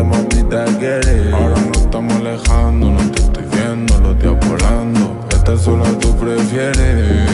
Ahora nos estamos alejando, no te estoy viendo, los días volando. Esta sola tú prefieres.